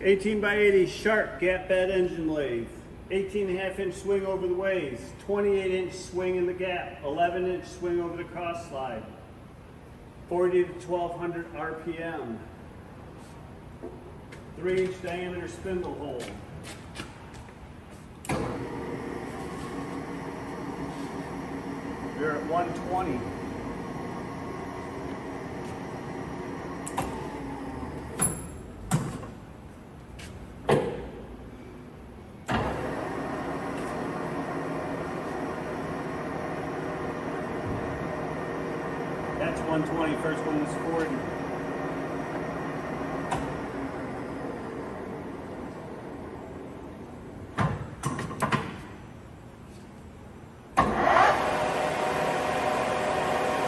18 by 80 Sharpe gap bed engine lathe. 18 and a half inch swing over the ways. 28 inch swing in the gap. 11 inch swing over the cross slide. 40 to 1200 RPM. 3 inch diameter spindle hole. You're at 120. That's 120. First one was 40.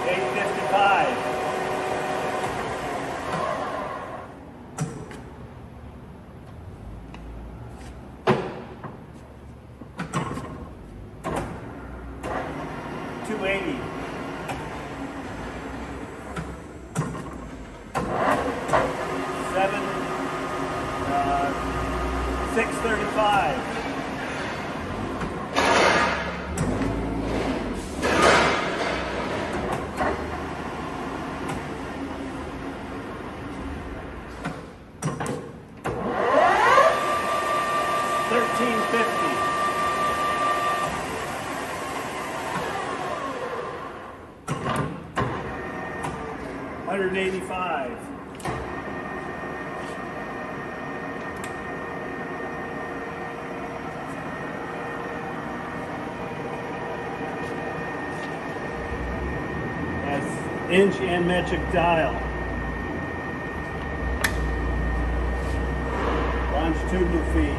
Eight fifty-five. Two eighty. Uh, six thirty-five. Thirteen fifty. Hundred eighty-five. That's inch and metric dial. Longitudinal feed.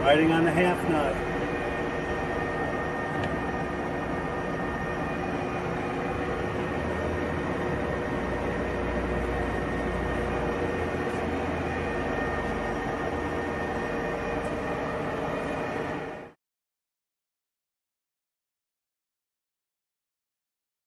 Riding on the half nut.